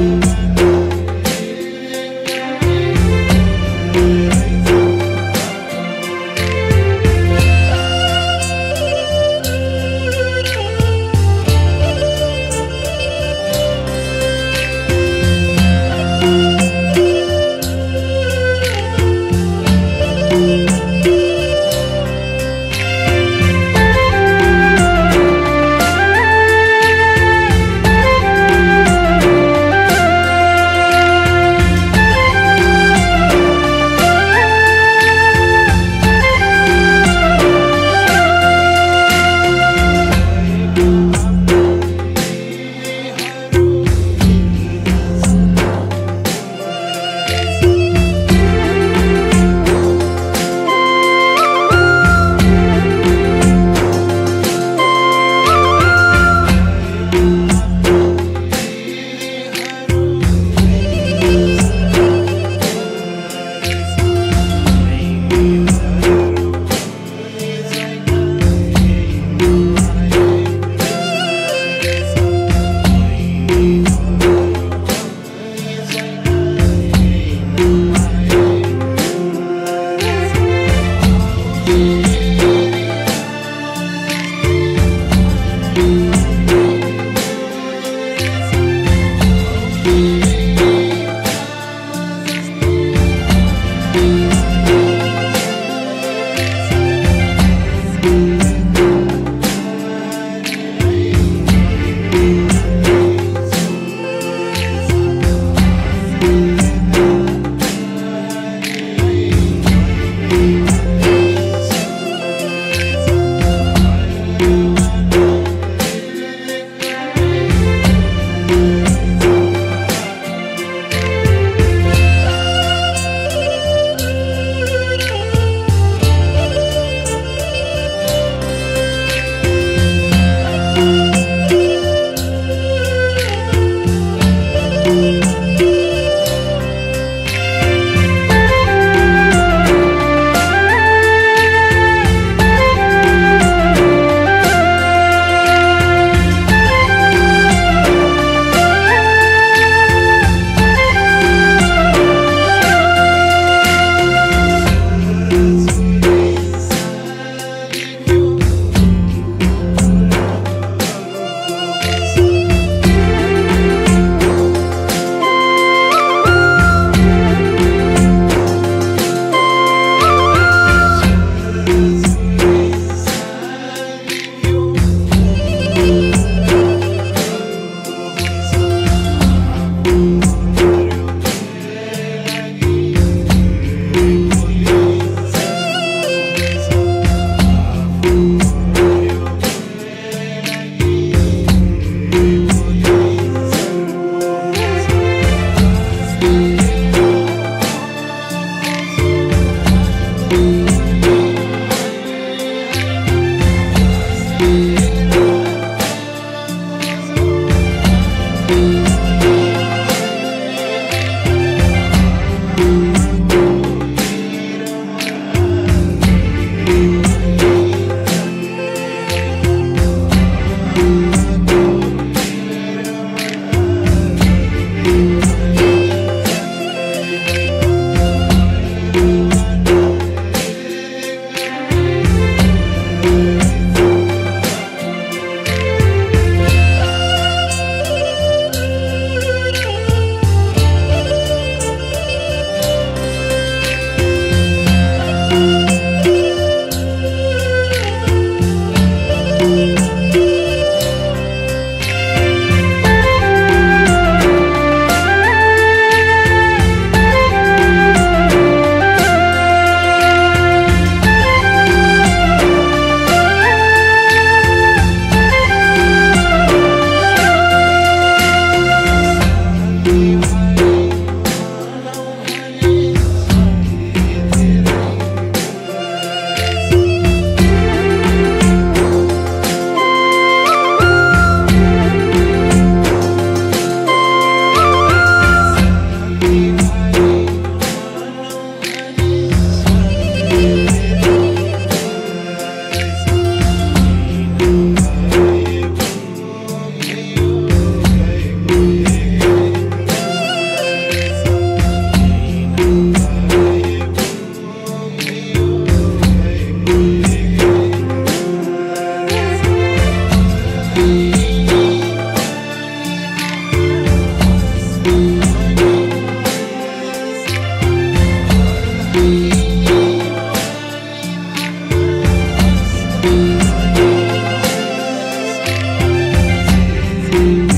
you. you.